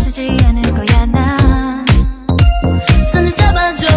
지지 않을 거야 나. 손을 잡아줘.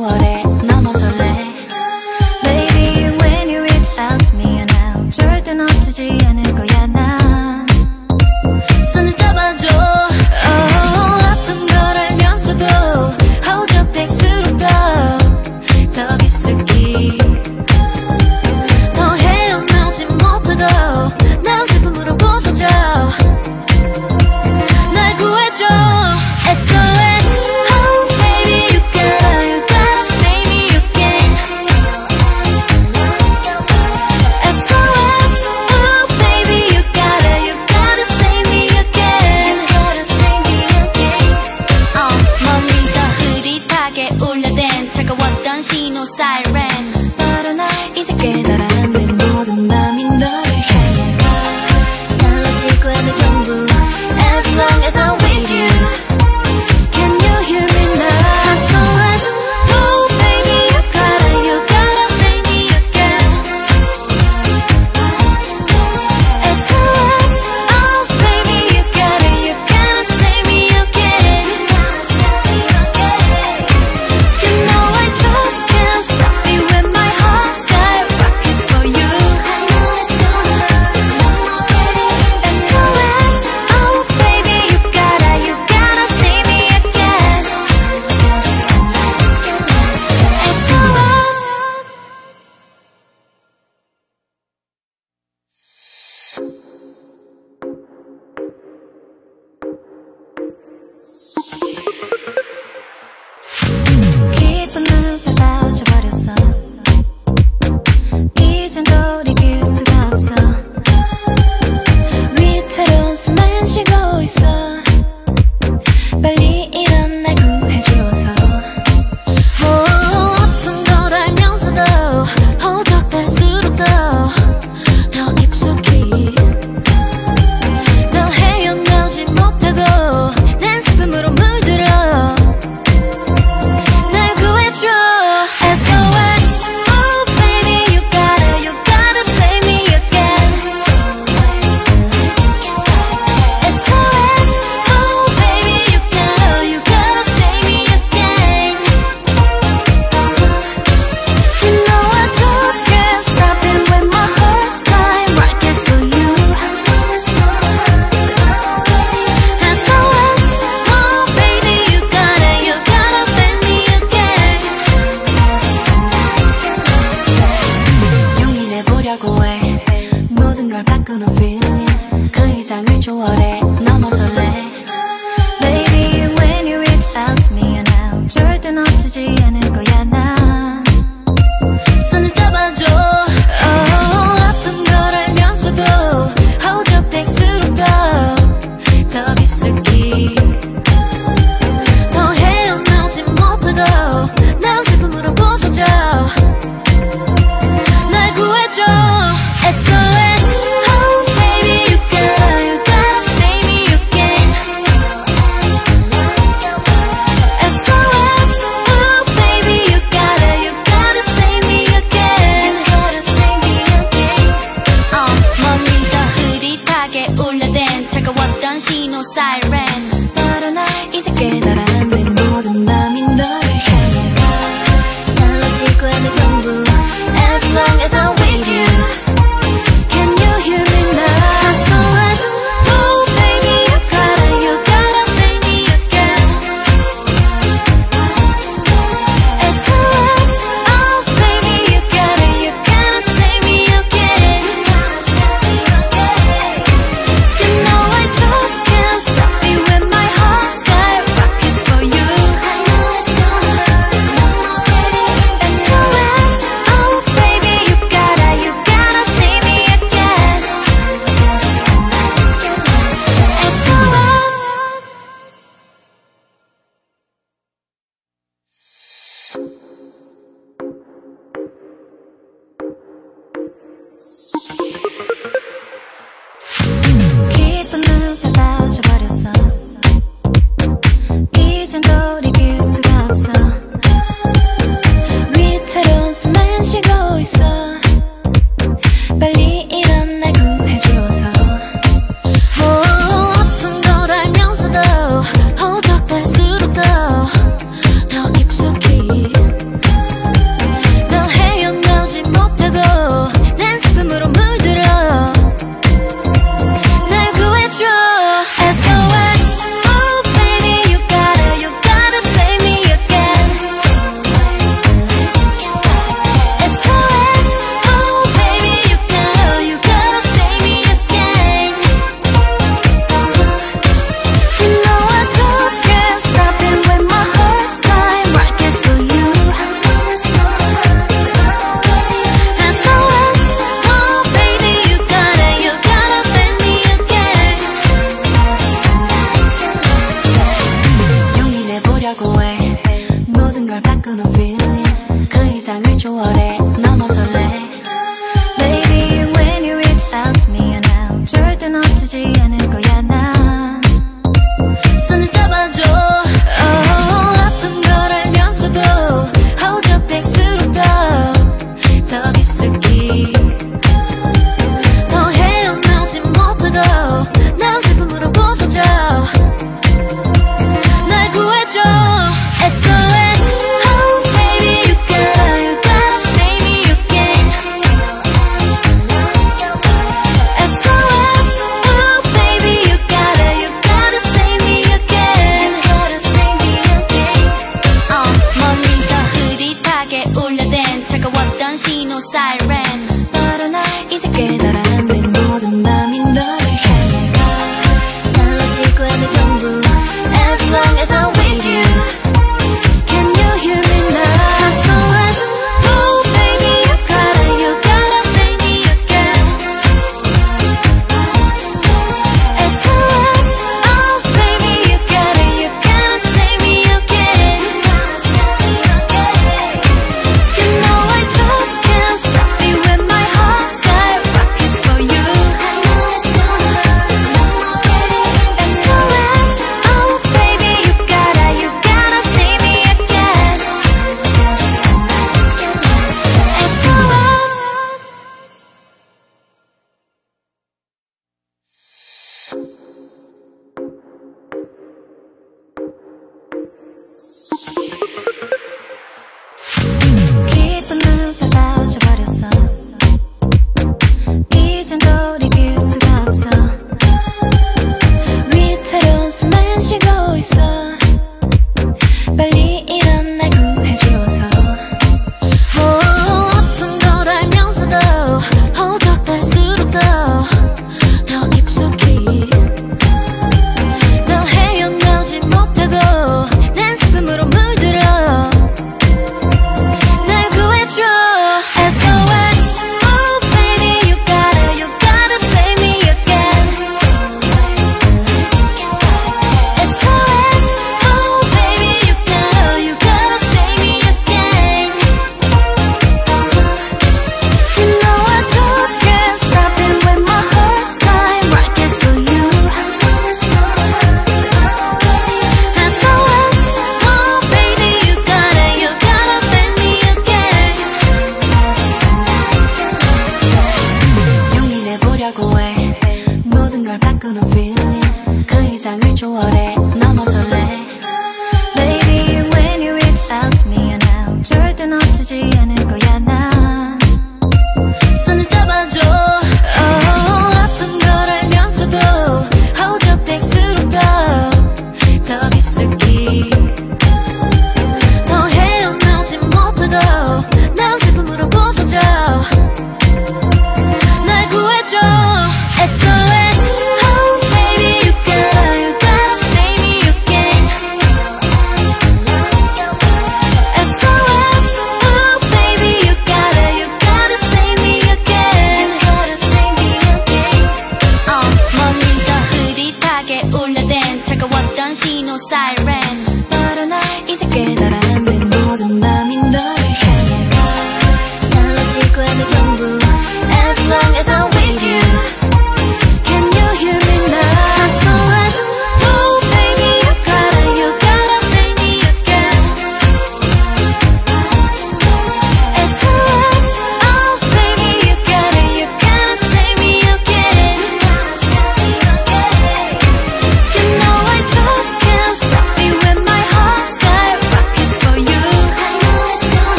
water.